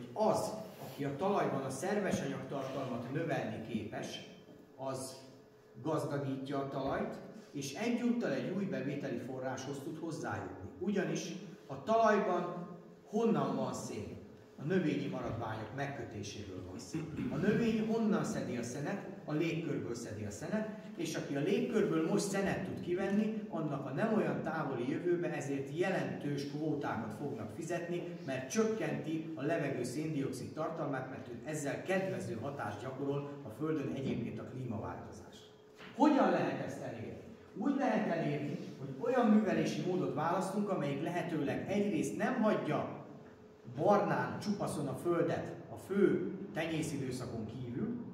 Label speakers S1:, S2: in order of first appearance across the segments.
S1: hogy az, aki a talajban a szerves anyagtartalmat növelni képes, az gazdagítja a talajt, és egyúttal egy új bevételi forráshoz tud hozzájutni. Ugyanis a talajban honnan van szén? A növényi maradványok megkötéséből van szén. A növény honnan szedi a szenet? A légkörből szedi a szenet, és aki a légkörből most szenet tud kivenni, annak a nem olyan távoli jövőbe ezért jelentős kvótákat fognak fizetni, mert csökkenti a levegő széndiokszid tartalmát, mert ezzel kedvező hatást gyakorol a Földön egyébként a klímaváltozás. Hogyan lehet ezt elérni? Úgy lehet elérni, hogy olyan művelési módot választunk, amelyik lehetőleg egyrészt nem hagyja barnán, csupaszon a földet a fő tenyészidőszakon kívül,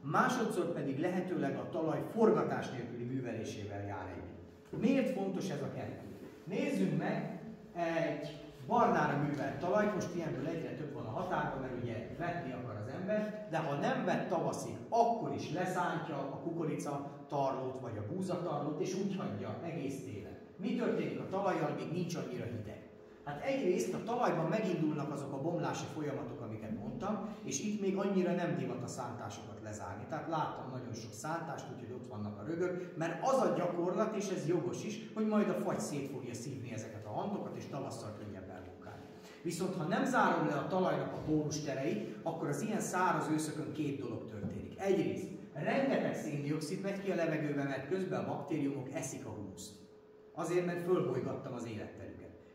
S1: másodszor pedig lehetőleg a talaj forgatás nélküli művelésével jár együtt. Miért fontos ez a kettő? Nézzünk meg egy barnára művelt talajt, most ilyenből egyre több van a határban, mert ugye vetni akar az ember, de ha nem vett tavaszig, akkor is leszántja a kukorica tarlót vagy a búzatarlót, és úgy hagyja egész télen. Mi történik a talajjal, még nincs annyira hideg? Hát egyrészt a talajban megindulnak azok a bomlási folyamatok, amiket mondtam, és itt még annyira nem divat a szántásokat lezárni. Tehát láttam nagyon sok szántást, úgyhogy ott vannak a rögök, mert az a gyakorlat, és ez jogos is, hogy majd a fagy szét fogja szívni ezeket a hantokat, és tavasszal könnyebb elmunkálni. Viszont ha nem zárom le a talajnak a pórus terei, akkor az ilyen száraz őszökön két dolog történik. Egyrészt rengeteg széndiokszid megy ki a levegőbe, mert közben a baktériumok eszik a humuszt. Azért, mert fölbolygattam az életterüket.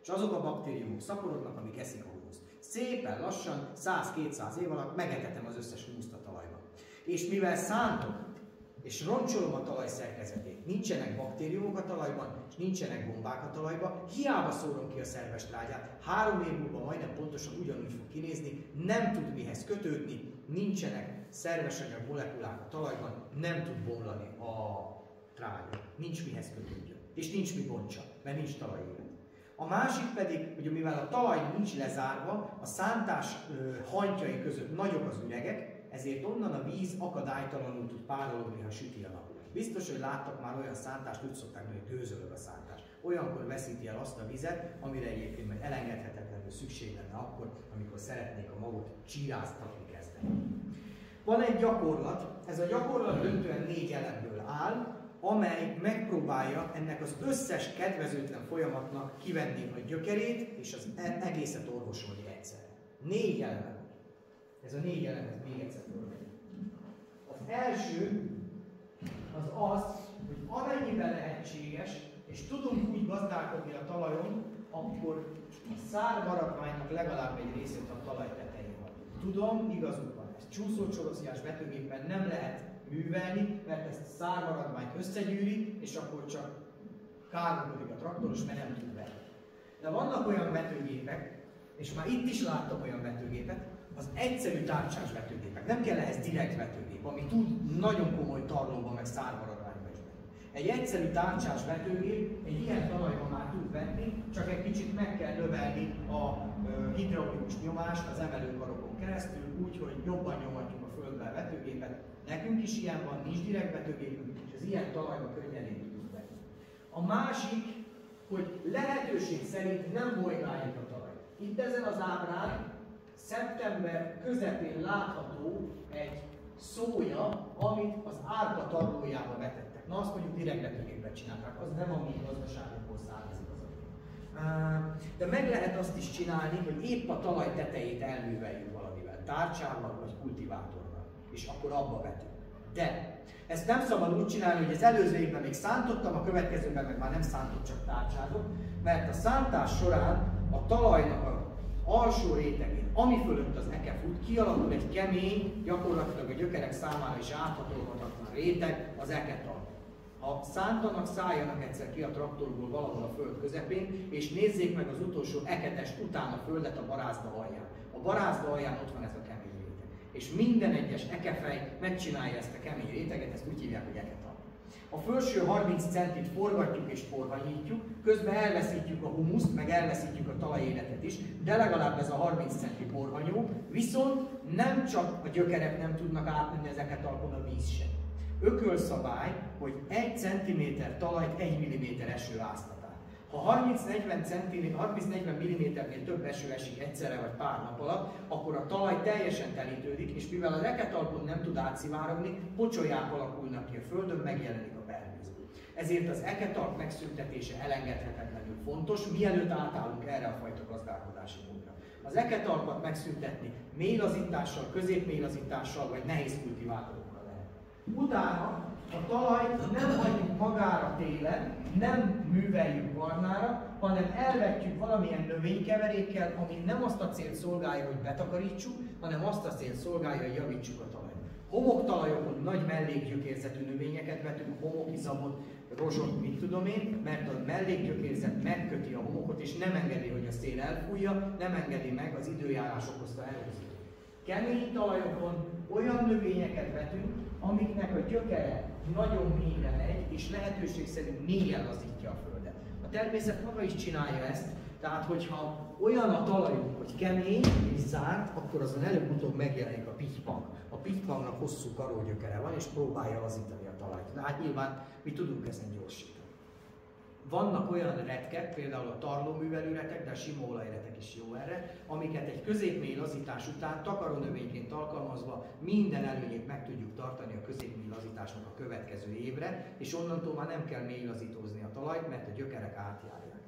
S1: És azok a baktériumok szaporodnak, amik eszik a humuszt. Szépen lassan, 100-200 év alatt megetetem az összes humuszt a talajban. És mivel szántok, és roncsolom a talaj szerkezetét, nincsenek baktériumok a talajban, és nincsenek bombák a talajban, hiába szórom ki a szerves trágyát, három év múlva majdnem pontosan ugyanúgy fog kinézni, nem tud mihez kötődni, nincsenek szerves anyag molekulák a talajban, nem tud bomlani a trágya, nincs mihez kötődjön, és nincs mi bontsa, mert nincs talajélet. A másik pedig, hogy mivel a talaj nincs lezárva, a szántás hantjai között nagyobb az üregek, ezért onnan a víz akadálytalanul tud párologni, ha süti a nap. Biztos, hogy láttak már olyan szántást, úgy szokták hogy gőzölög a szántás. Olyankor veszíti el azt a vizet, amire egyébként majd elengedhetetlenül szükség lenne akkor, amikor szeretnék a magot csíráztatni kezdeni. Van egy gyakorlat, ez a gyakorlat döntően négy elemből áll, amely megpróbálja ennek az összes kedvezőtlen folyamatnak kivenni a gyökerét, és az e- egészet orvosolni egyszer. Négy elem. Ez a négy elem, ez még egyszer fölmegy. Az első az az, hogy amennyiben lehetséges, és tudunk úgy gazdálkodni a talajon, akkor a szármaradványnak legalább egy részét a talaj tetején van. Tudom, igazuk van, ez csúszócsoroszjás vetőgépen nem lehet művelni, mert ezt szármaradványt összegyűri, és akkor csak káromkodik a traktoros, mert nem tud venni. De vannak olyan vetőgépek, és már itt is láttam olyan vetőgépet, az egyszerű tárcsás vetőgépek. Nem kell ehhez direkt vetőgép, ami tud nagyon komoly tarlóba meg szármaradványba is. Egy egyszerű tárcsás vetőgép egy ilyen talajban már tud venni, csak egy kicsit meg kell növelni a hidraulikus nyomást az emelőkarokon keresztül, úgy, hogy jobban nyomatjuk a földbe a vetőgépet, Nekünk is ilyen van, nincs direkt betőgépünk, és az ilyen talajba könnyen tudunk venni. A másik, hogy lehetőség szerint nem bolygáljuk a talajt. Itt ezen az ábrán szeptember közepén látható egy szója, amit az árka tarlójába vetettek. Na azt mondjuk direkt betőgépben csinálták, az nem a mi anyag. De meg lehet azt is csinálni, hogy épp a talaj tetejét elműveljük valamivel, tárcsával vagy kultivátor és akkor abba vetünk. De ezt nem szabad úgy csinálni, hogy az előző évben még szántottam, a következőben meg már nem szántott, csak tárcsázok, mert a szántás során a talajnak a alsó rétegén, ami fölött az eke fut, kialakul egy kemény, gyakorlatilag a gyökerek számára is áthatolhatatlan réteg, az eke Ha szántanak, szálljanak egyszer ki a traktorból valahol a föld közepén, és nézzék meg az utolsó eketest után a földet a barázda alján. A barázda alján ott van ez a és minden egyes ekefej megcsinálja ezt a kemény réteget, ezt úgy hívják, hogy eketal. A felső 30 centit forgatjuk és forhanyítjuk, közben elveszítjük a humuszt, meg elveszítjük a talajéletet is, de legalább ez a 30 centi porhanyó, viszont nem csak a gyökerek nem tudnak átmenni ezeket alkon a víz sem. Ökölszabály, hogy 1 cm talajt 1 mm eső áztatál. Ha 30-40 cm, 30-40 mm-nél több eső esik egyszerre vagy pár nap alatt, akkor a talaj teljesen telítődik, és mivel a reketalpon nem tud átszivárogni, pocsolyák alakulnak ki a földön, megjelenik a pervíz. Ezért az eketalp megszüntetése elengedhetetlenül fontos, mielőtt átállunk erre a fajta gazdálkodási módra. Az eketalpat megszüntetni mélazítással, középmélazítással vagy nehéz kultivátorokkal lehet. Utána a talajt nem hagyjuk magára télen, nem műveljük barnára, hanem elvetjük valamilyen növénykeverékkel, ami nem azt a célt szolgálja, hogy betakarítsuk, hanem azt a célt szolgálja, hogy javítsuk a talajt. Homoktalajokon nagy mellékgyökérzetű növényeket vetünk, homokizamot, rozsot, mit tudom én, mert a mellékgyökérzet megköti a homokot, és nem engedi, hogy a szél elfújja, nem engedi meg az időjárás okozta eróziót. Kemény talajokon olyan növényeket vetünk, amiknek a gyökere nagyon mélyre megy, és lehetőség szerint mélyen lazítja a földet. A természet maga is csinálja ezt, tehát hogyha olyan a talajunk, hogy kemény és zárt, akkor azon előbb-utóbb megjelenik a pitypang. A pitypangnak hosszú karógyökere van, és próbálja lazítani a talajt. De hát nyilván mi tudunk ezen gyorsítani. Vannak olyan retkek, például a tarlóművelő retek, de a sima olajretek is jó erre, amiket egy középmély lazítás után takarónövényként alkalmazva minden előnyét meg tudjuk tartani a középmély lazításnak a következő évre, és onnantól már nem kell mély lazítózni a talajt, mert a gyökerek átjárják.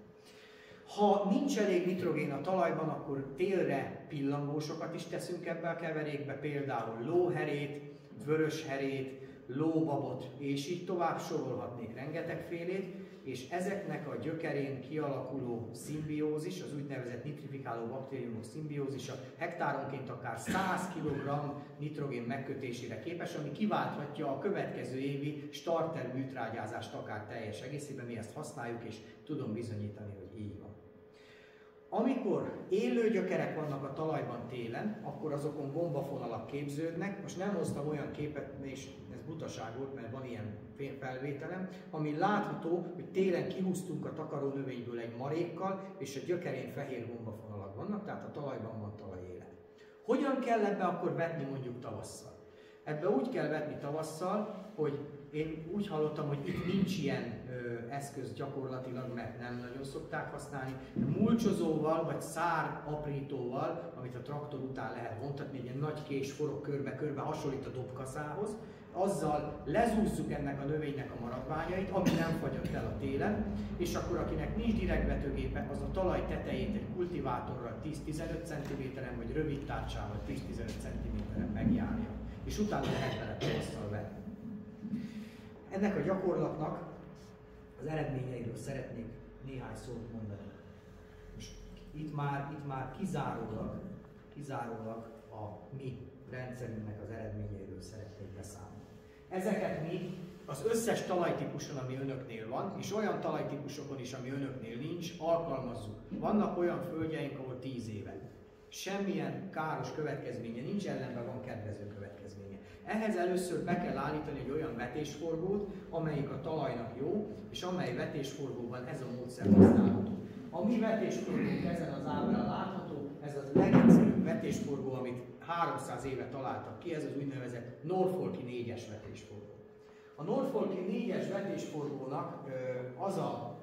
S1: Ha nincs elég nitrogén a talajban, akkor télre pillangósokat is teszünk ebbe a keverékbe, például lóherét, vörösherét, lóbabot, és így tovább sorolhatnék rengetegfélét, és ezeknek a gyökerén kialakuló szimbiózis, az úgynevezett nitrifikáló baktériumok szimbiózisa hektáronként akár 100 kg nitrogén megkötésére képes, ami kiválthatja a következő évi starter műtrágyázást akár teljes egészében. Mi ezt használjuk, és tudom bizonyítani, hogy így van. Amikor élő gyökerek vannak a talajban télen, akkor azokon gombafonalak képződnek. Most nem hoztam olyan képet, és ez butaság volt, mert van ilyen felvételem, ami látható, hogy télen kihúztunk a takaró növényből egy marékkal, és a gyökerén fehér gombafonalak vannak, tehát a talajban van talajélet. Hogyan kell ebbe akkor vetni mondjuk tavasszal? Ebbe úgy kell vetni tavasszal, hogy én úgy hallottam, hogy itt nincs ilyen ö, eszköz gyakorlatilag, mert nem nagyon szokták használni. Mulcsozóval vagy szár aprítóval, amit a traktor után lehet vontatni, egy ilyen nagy kés forog körbe-körbe, hasonlít a dobkaszához, azzal lezúzzuk ennek a növénynek a maradványait, ami nem fagyott el a télen, és akkor akinek nincs direktvetőgépe, az a talaj tetejét egy kultivátorral 10-15 cm-en, vagy rövid tárcsával 10-15 cm-en megjárja. És utána lehet vele tavasszal venni. Ennek a gyakorlatnak az eredményeiről szeretnék néhány szót mondani. Most itt már, itt már kizárólag, kizárólag a mi rendszerünknek az eredményeiről szeretnék beszámolni. Ezeket mi az összes talajtípuson, ami önöknél van, és olyan talajtípusokon is, ami önöknél nincs, alkalmazzuk. Vannak olyan földjeink, ahol 10 éve. Semmilyen káros következménye nincs, ellenben van kedvező következménye. Ehhez először be kell állítani egy olyan vetésforgót, amelyik a talajnak jó, és amely vetésforgóban ez a módszer használható. A mi vetésforgónk ezen az ábrán látható, ez az legegyszerűbb vetésforgó, amit 300 éve találtak ki, ez az úgynevezett Norfolki 4-es vetésforgó. A Norfolki 4-es vetésforgónak az a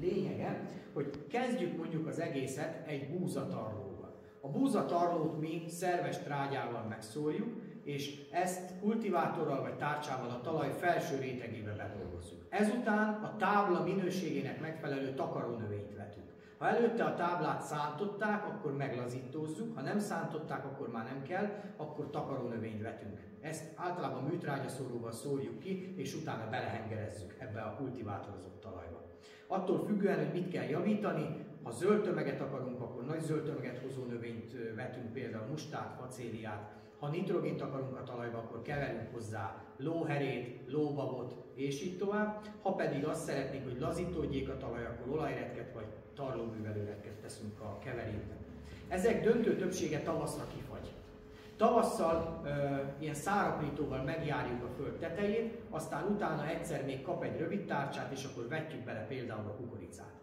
S1: lényege, hogy kezdjük mondjuk az egészet egy búzatarlóval. A búzatarlót mi szerves trágyával megszórjuk, és ezt kultivátorral vagy tárcsával a talaj felső rétegébe bedolgozzuk. Ezután a tábla minőségének megfelelő takarónövényt vetünk. Ha előtte a táblát szántották, akkor meglazítózzuk, ha nem szántották, akkor már nem kell, akkor takarónövényt vetünk. Ezt általában műtrágyaszóróval szórjuk ki, és utána belehengerezzük ebbe a kultivátorozott talajba. Attól függően, hogy mit kell javítani, ha zöld tömeget akarunk, akkor nagy zöld tömeget hozó növényt vetünk, például mustát, facéliát. Ha nitrogént akarunk a talajba, akkor keverünk hozzá lóherét, lóbabot, és így tovább. Ha pedig azt szeretnénk, hogy lazítódjék a talaj, akkor olajretket vagy tarlóművelőreket teszünk a keverékbe. Ezek döntő többsége tavaszra kifagy. Tavasszal ö, ilyen száraprítóval megjárjuk a föld tetejét, aztán utána egyszer még kap egy rövid tárcsát, és akkor vetjük bele például a kukoricát.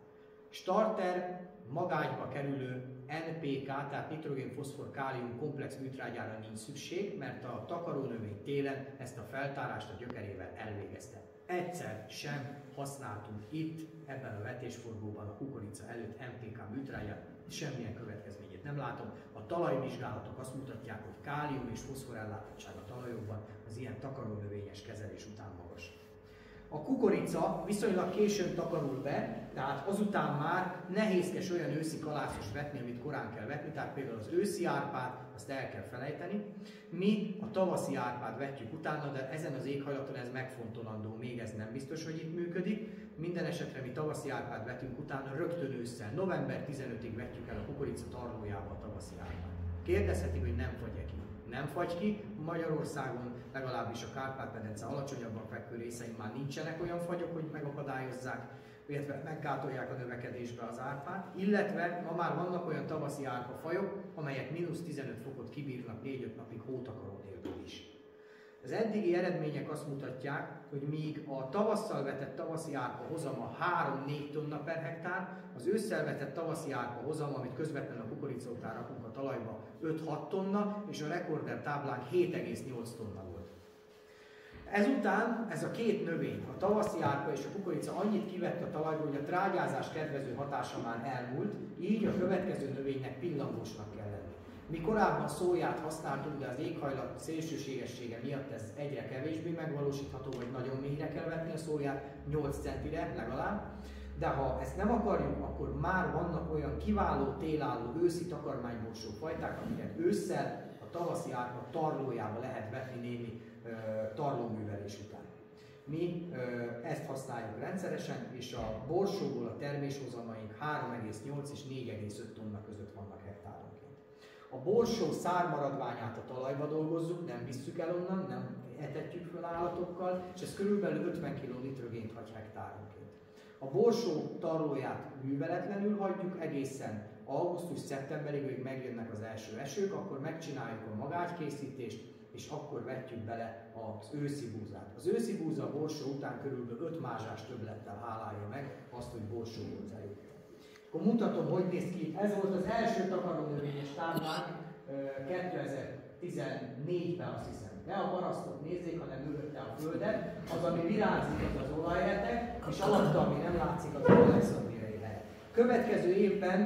S1: Starter magágyba kerülő NPK, tehát nitrogén-foszfor-kálium komplex műtrágyára nincs szükség, mert a takarónövény télen ezt a feltárást a gyökerével elvégezte. Egyszer sem használtunk itt, ebben a vetésforgóban, a kukorica előtt MPK műtráját, semmilyen következményét nem látom. A talajvizsgálatok azt mutatják, hogy kálium és foszforellátottság a talajokban az ilyen takarónövényes kezelés után magas. A kukorica viszonylag későn takarul be, tehát azután már nehézkes olyan őszi kalászos vetni, amit korán kell vetni, tehát például az őszi árpát, azt el kell felejteni. Mi a tavaszi árpát vetjük utána, de ezen az éghajlaton ez megfontolandó, még ez nem biztos, hogy itt működik. Minden esetre mi tavaszi árpát vetünk utána rögtön ősszel. November 15-ig vetjük el a kukorica tarlójába a tavaszi árpát. Kérdezhetik, hogy nem fagy ki. Nem fagy ki, Magyarországon legalábbis a Kárpát-medence alacsonyabban fekvő részein már nincsenek olyan fagyok, hogy megakadályozzák, illetve megkátolják a növekedésbe az árpát, illetve ma már vannak olyan tavaszi árpafajok, amelyek mínusz 15 fokot kibírnak 4-5 napig hótakaró nélkül is. Az eddigi eredmények azt mutatják, hogy míg a tavasszal vetett tavaszi árpa hozama 3-4 tonna per hektár, az ősszel vetett tavaszi árpa hozama, amit közvetlenül a kukorica után rakunk a talajba, 5-6 tonna, és a rekorder táblán 7,8 tonna volt. Ezután ez a két növény, a tavaszi árpa és a kukorica annyit kivett a talajból, hogy a trágyázás kedvező hatása már elmúlt, így a következő növénynek pillangósnak kell lenni. Mi korábban szóját használtunk, de az éghajlat szélsőségessége miatt ez egyre kevésbé megvalósítható, vagy nagyon mélyre kell vetni a szóját, 8 centire legalább. De ha ezt nem akarjuk, akkor már vannak olyan kiváló télálló őszi takarmányborsó fajták, amiket ősszel a tavaszi árpa tarlójába lehet vetni némi ö, tarlóművelés után. Mi ö, ezt használjuk rendszeresen, és a borsóból a terméshozamaink 3,8 és 4,5 tonna között vannak. A borsó szármaradványát a talajba dolgozzuk, nem visszük el onnan, nem etetjük föl állatokkal, és ez körülbelül 50 kg nitrogént hagy hektáronként. A borsó tarlóját műveletlenül hagyjuk egészen augusztus-szeptemberig, hogy megjönnek az első esők, akkor megcsináljuk a magágykészítést, és akkor vetjük bele az őszi búzát. Az őszi búza a borsó után körülbelül 5 mázsás többlettel hálálja meg azt, hogy borsó volt Akkor mutatom, hogy néz ki. Ez volt az első takarónövényes táblánk 2014-ben azt hiszem. Ne a parasztot nézzék, hanem mögötte a földet. Az, ami virágzik, az az olajretek, és alatta, ami nem látszik, az alexandriai hely. Következő évben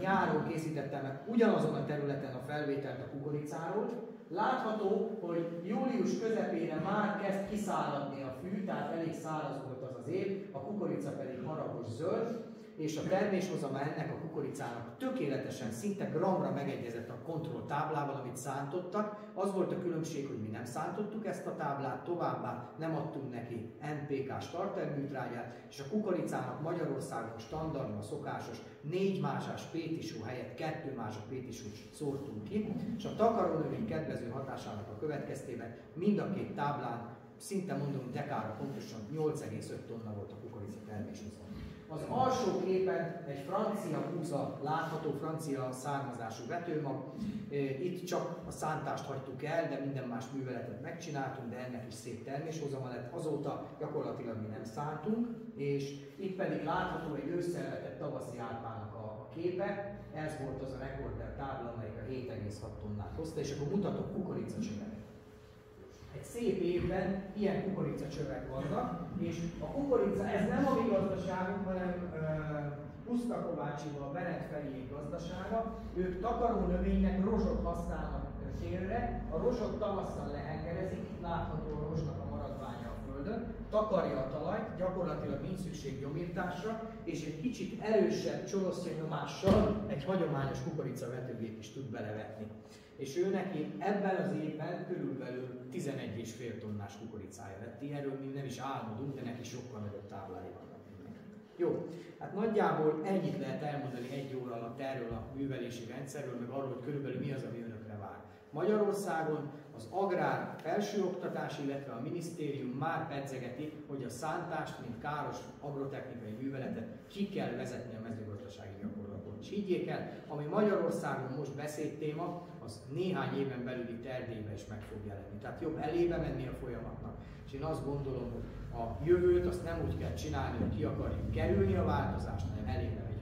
S1: nyáron készítettem meg ugyanazon a területen a felvételt a kukoricáról. Látható, hogy július közepére már kezd kiszáradni a fű, tehát elég száraz volt az az év, a kukorica pedig haragos zöld, és a terméshozama ennek a kukoricának tökéletesen, szinte gramra megegyezett a kontroll táblával, amit szántottak. Az volt a különbség, hogy mi nem szántottuk ezt a táblát, továbbá nem adtunk neki NPK-s tartalműtrágyát, és a kukoricának Magyarországon standardban szokásos négy másás pétisú helyett kettő másas pétisút szórtunk ki, és a takarónövény kedvező hatásának a következtében mind a két táblán szinte mondom dekára pontosan 8,5 tonna volt a kukorica terméshozama. Az alsó képen egy francia búza látható, francia származású vetőmag. Itt csak a szántást hagytuk el, de minden más műveletet megcsináltunk, de ennek is szép terméshozama lett. Azóta gyakorlatilag mi nem szántunk, és itt pedig látható egy ősszel tavaszi árpának a képe. Ez volt az a rekorder tábla, amelyik a 7,6 tonnát hozta, és akkor mutatok kukoricacsövet egy szép évben ilyen kukoricacsövek vannak, és a kukorica, ez nem a mi gazdaságunk, hanem Puszta Kovácsival, Beret Ferié gazdasága. Ők takaró növénynek rozsot használnak térre, a rozsot tavasszal lehengerezik, itt látható a rozsnak takarja a talajt, gyakorlatilag nincs szükség gyomírtásra, és egy kicsit erősebb csoroszja nyomással egy hagyományos kukorica vetőgép is tud belevetni és ő neki ebben az évben körülbelül 11,5 tonnás kukoricája lett. Erről mi nem is álmodunk, de neki sokkal nagyobb táblái vannak. Jó, hát nagyjából ennyit lehet elmondani egy óra alatt erről a művelési rendszerről, meg arról, hogy körülbelül mi az, ami önökre vár. Magyarországon az agrár felsőoktatás, illetve a minisztérium már pedzegeti, hogy a szántást, mint káros agrotechnikai műveletet ki kell vezetni a mezőgazdasági gyakorlatban. És higgyék el, ami Magyarországon most beszédtéma, az néhány éven belüli terdébe is meg fog jelenni. Tehát jobb elébe menni a folyamatnak. És én azt gondolom, hogy a jövőt azt nem úgy kell csinálni, hogy ki akarjuk kerülni a változást, hanem elébe megyünk.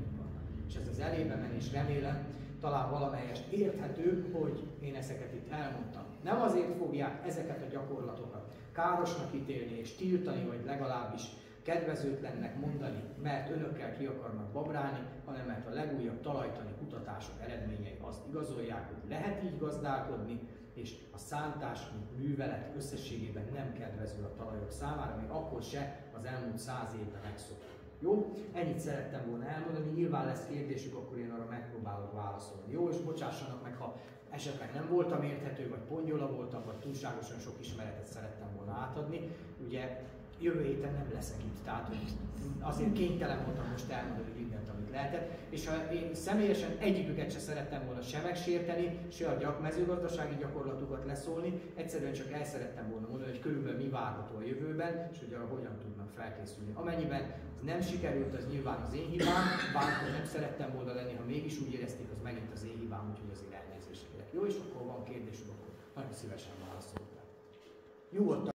S1: És ez az elébe menés remélem talán valamelyest érthető, hogy én ezeket itt elmondtam. Nem azért fogják ezeket a gyakorlatokat károsnak ítélni és tiltani, vagy legalábbis kedvezőtlennek mondani, mert önökkel ki akarnak babrálni, hanem mert a legújabb talajtani kutatások eredményei azt igazolják, hogy lehet így gazdálkodni, és a szántás, mint művelet összességében nem kedvező a talajok számára, még akkor se az elmúlt száz évben megszokott. Jó? Ennyit szerettem volna elmondani, nyilván lesz kérdésük, akkor én arra megpróbálok válaszolni. Jó, és bocsássanak meg, ha esetleg nem voltam érthető, vagy pongyola voltam, vagy túlságosan sok ismeretet szerettem volna átadni. Ugye jövő héten nem leszek itt, tehát azért kénytelen voltam most elmondani mindent, amit lehetett, és ha én személyesen egyiküket se szerettem volna se megsérteni, se a gyak, mezőgazdasági gyakorlatukat leszólni, egyszerűen csak el szerettem volna mondani, hogy körülbelül mi várható a jövőben, és hogy arra hogyan tudnak felkészülni. Amennyiben nem sikerült, az nyilván az én hibám, bármikor nem szerettem volna lenni, ha mégis úgy érezték, az megint az én hibám, úgyhogy azért elnézést kérek. Jó, és akkor van kérdésük, akkor nagyon szívesen válaszolok. Nyugodtan